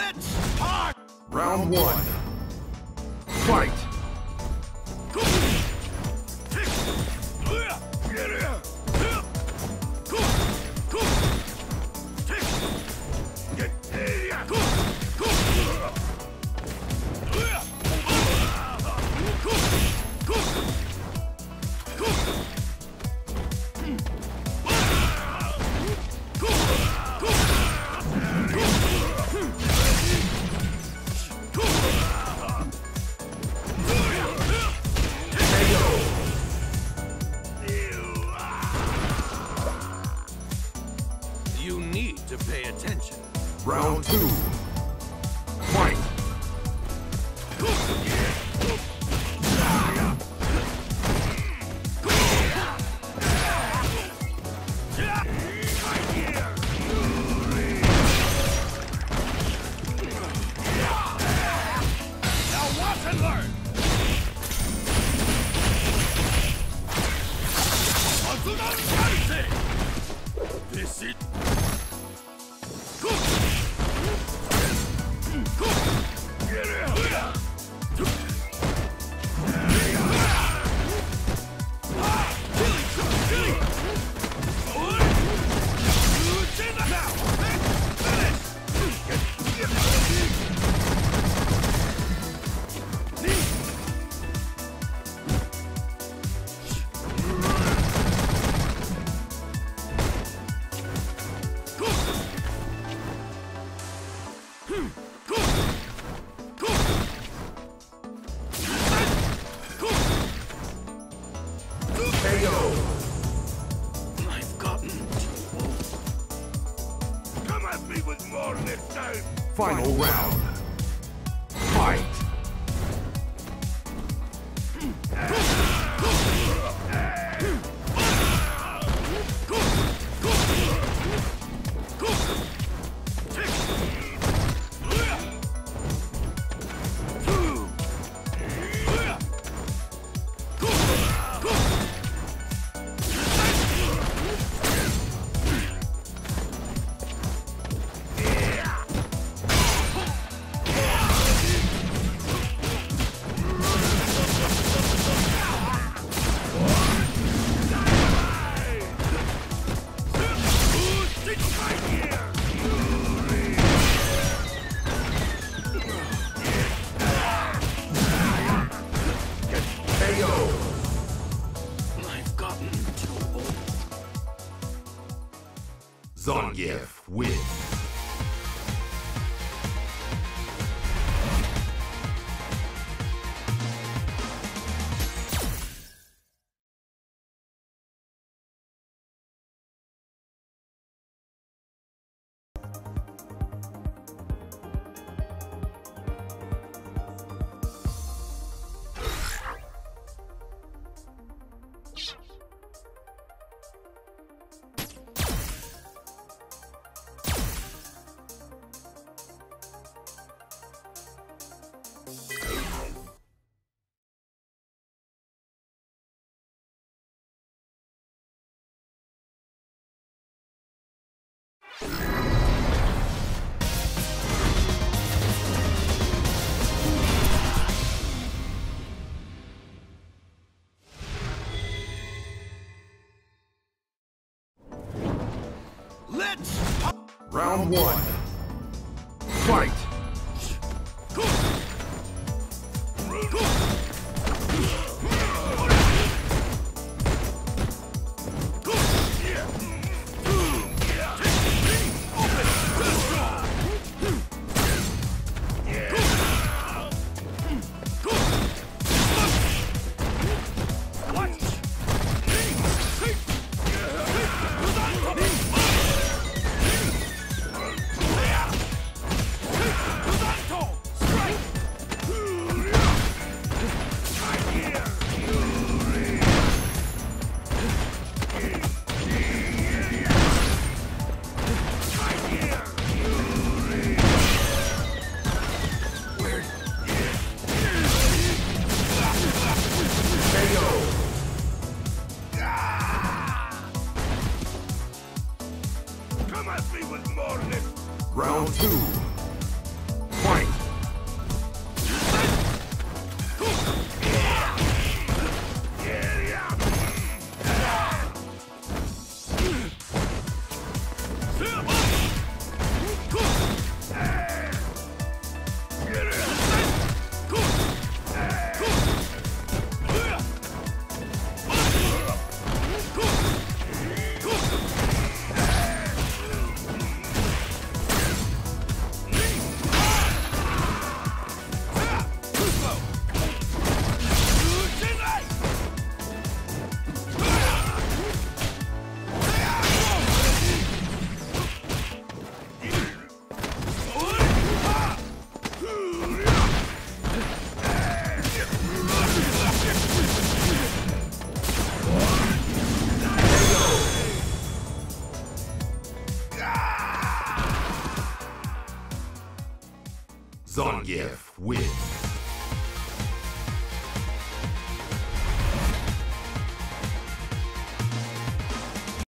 Let's start! Round one. Fight! Round two. Final round. Zangief wins. Round one. Fight! Go! Go! Come me with. Round two. Zangief wins.